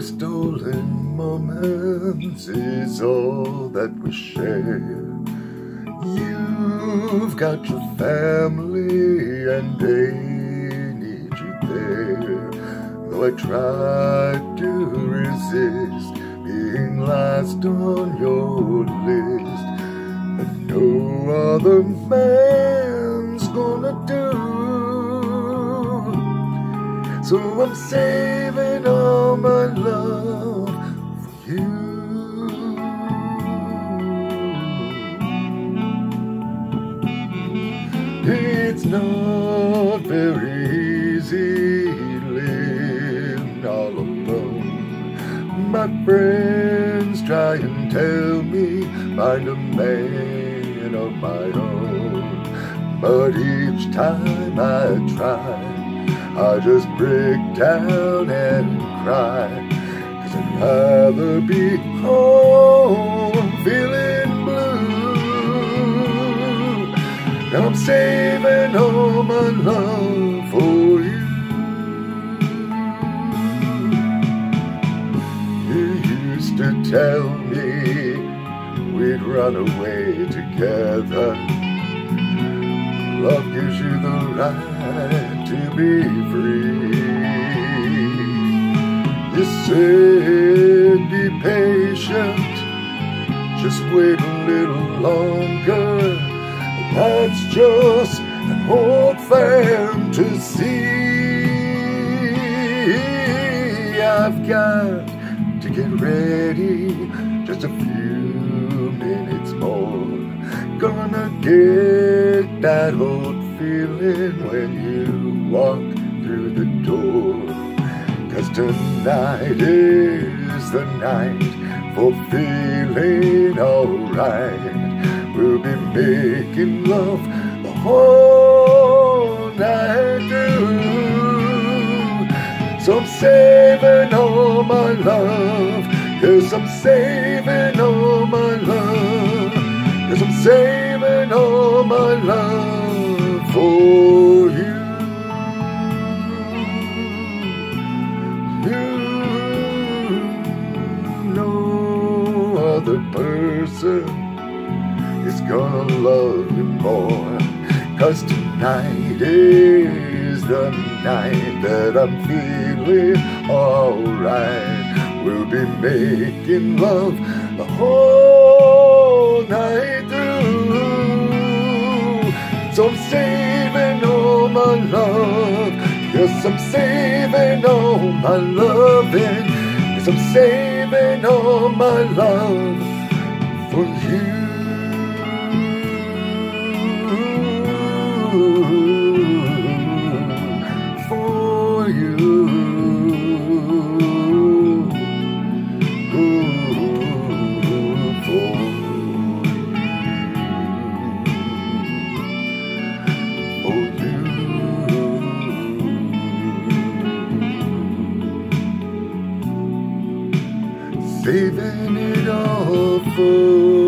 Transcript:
stolen moments is all that we share. You've got your family and they need you there. Though I tried to resist being last on your list, but no other man's So I'm saving all my love for you. It's not very easy living all alone. My friends try and tell me find a man of my own. But each time I try, I just break down and cry. Cause I'd rather be home feeling blue. Now I'm saving all my love for you. You used to tell me we'd run away together. Love gives you the right to be free. Said be patient, just wait a little longer. That's just an old fantasy. I've got to get ready, just a few minutes more. Gonna get that old feeling when you walk through the door. Cause tonight is the night for feeling alright. We'll be making love the whole night through. So I'm saving all my love. Yes, I'm saving all my love. Yes, I'm saving all my love other person is gonna love you more. Cause tonight is the night that I'm feeling alright. We'll be making love the whole night through. So I'm saving all my love. Yes, I'm saving all my loving. Yes, I'm saving all my love for you. You. Saving it all for